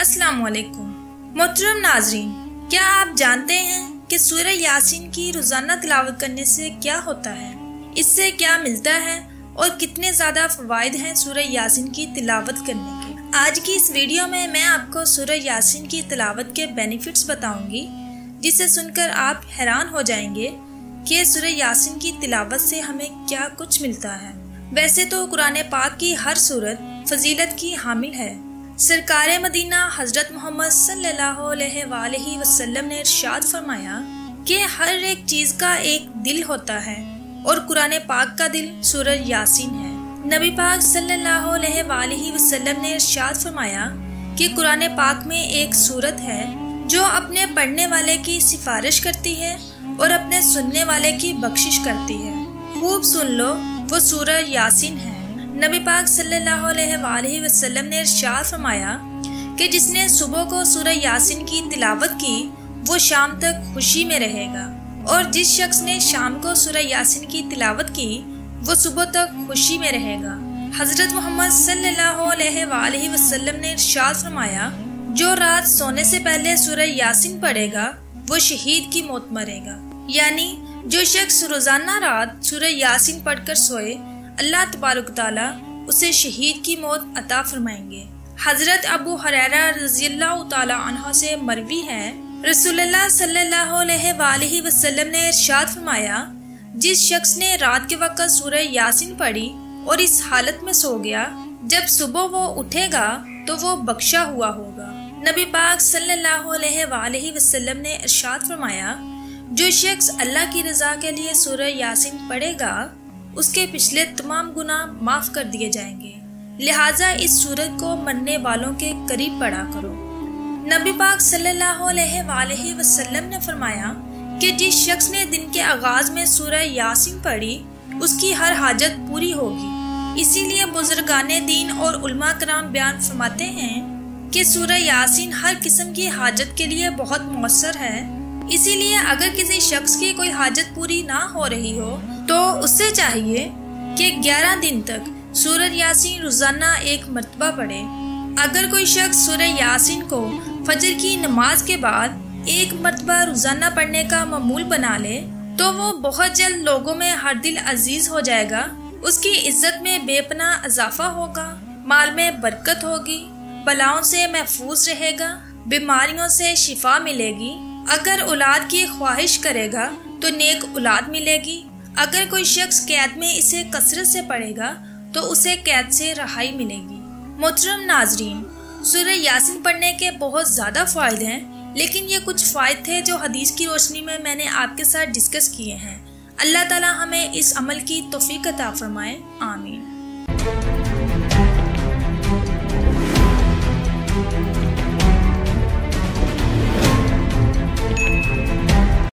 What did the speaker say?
अस्सलाम वालेकुम मोहतरम नाजरीन, क्या आप जानते हैं कि सूर्य यासीन की रोज़ाना तिलावत करने से क्या होता है? इससे क्या मिलता है और कितने ज़्यादा फ़वाद हैं सूर्य यासीन की तिलावत करने के? आज की इस वीडियो में मैं आपको सूर्य यासीन की तिलावत के बेनिफिट्स बताऊँगी, जिसे सुनकर आप हैरान हो जाएँगे कि सूर्य यासीन की तिलावत से हमें क्या कुछ मिलता है। वैसे तो कुरान पाक की हर सूरत फजीलत की हामिल है सरकार मदीना हज़रत मोहम्मद सल्लल्लाहु वसल्लम ने इरशाद फरमाया कि हर एक चीज़ का एक दिल होता है और कुरान पाक का दिल सूरज यासीन है। नबी पाक सल्लल्लाहु वसल्लम ने इरशाद फरमाया कि कुरान पाक में एक सूरत है जो अपने पढ़ने वाले की सिफारिश करती है और अपने सुनने वाले की बख्शिश करती है। खूब सुन लो, वो सूरज यासीन है। नबी पाक सल्लल्लाहु अलैहि वसल्लम ने इरशाद फरमाया कि जिसने सुबह को सूरह यासिन की तिलावत की, वो शाम तक खुशी में रहेगा। और जिस शख्स ने शाम को सूरह यासिन की तिलावत की, वो सुबह तक खुशी में रहेगा। हज़रत मोहम्मद सल्लल्लाहु अलैहि वसल्लम ने इरशाद फरमाया, जो रात सोने से पहले सूरह यासिन पढ़ेगा, वो शहीद की मौत मरेगा। यानी, जो शख्स रोज़ाना रात सूरह यासिन पढ़कर सोए अल्लाह तबारक उसे शहीद की मौत अता फरमाएँगे। हज़रत अबू हरेरा रज़ी अल्लाह से मरवी है। अलैहि वसल्लम ने इरशाद फरमाया, जिस शख्स ने रात के वक्त सूरह यासिन पढ़ी और इस हालत में सो गया, जब सुबह वो उठेगा तो वो बख्शा हुआ होगा। नबी पाक अलैहि वसल्लम ने इरशाद फरमाया, जो शख्स अल्लाह की रजा के लिए सूर्य यासिन पढ़ेगा उसके पिछले तमाम गुना माफ़ कर दिए जाएँगे। लिहाजा इस सूरत को मरने वालों के करीब पड़ा करो। नबी पाक सल्लल्लाहु अलैहि वसल्लम ने फरमाया कि जिस शख्स ने दिन के आगाज़ में सूरह यासिन पढ़ी, उसकी हर हाजत पूरी होगी। इसीलिए बुजुर्गान दीन और उल्मा कराम बयान फरमाते हैं कि सूरह यासिन हर किस्म की हाजत के लिए बहुत मौसर है। इसीलिए अगर किसी शख्स की कोई हाजत पूरी ना हो रही हो तो उससे चाहिए कि 11 दिन तक सूरज यासीन रोज़ाना एक मरतबा पढ़े। अगर कोई शख्स सूरज यासीन को फजर की नमाज़ के बाद एक मरतबा रोज़ाना पढ़ने का मामूल बना ले तो वो बहुत जल्द लोगों में हर दिल अज़ीज़ हो जाएगा। उसकी इज़्ज़त में बेपना इजाफा होगा, माल में बरकत होगी, बलाओं से महफूज रहेगा, बीमारियों से शिफा मिलेगी। अगर औलाद की ख्वाहिश करेगा तो नेक औलाद मिलेगी। अगर कोई शख्स कैद में इसे कसरत से पढ़ेगा तो उसे कैद से रहाई मिलेगी। मोहतरम नाजरीन सूर्य यासिन पढ़ने के बहुत ज़्यादा फ़ायदे हैं, लेकिन ये कुछ फ़ायदे थे जो हदीस की रोशनी में मैंने आपके साथ डिस्कस किए हैं। अल्लाह ताला हमें इस अमल की तोफ़ी अता फरमाए, आमीन।